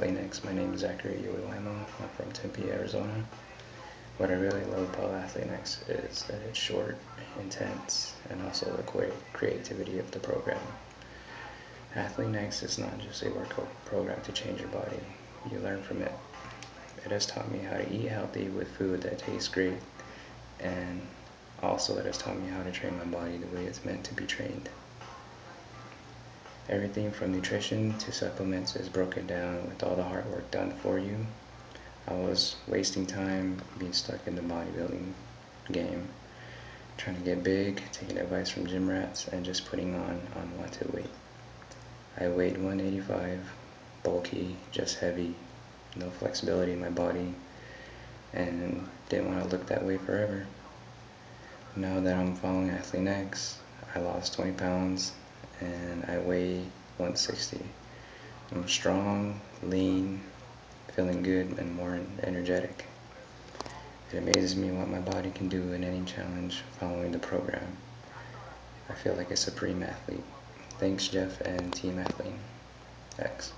Athlean-X. My name is Zachary Uwemo. I'm from Tempe, Arizona. What I really love about Athlean-X is that it's short, intense, and also the creativity of the program. Athlean-X is not just a workout program to change your body. You learn from it. It has taught me how to eat healthy with food that tastes great, and also it has taught me how to train my body the way it's meant to be trained. Everything from nutrition to supplements is broken down with all the hard work done for you. I was wasting time being stuck in the bodybuilding game, trying to get big, taking advice from gym rats, and just putting on unwanted weight. I weighed 185, bulky, just heavy, no flexibility in my body, and didn't want to look that way forever. Now that I'm following Athlean-X, I lost 20 pounds and I weigh 160. I'm strong, lean, feeling good, and more energetic. It amazes me what my body can do in any challenge following the program. I feel like a supreme athlete. Thanks, Jeff and Team Athlean X.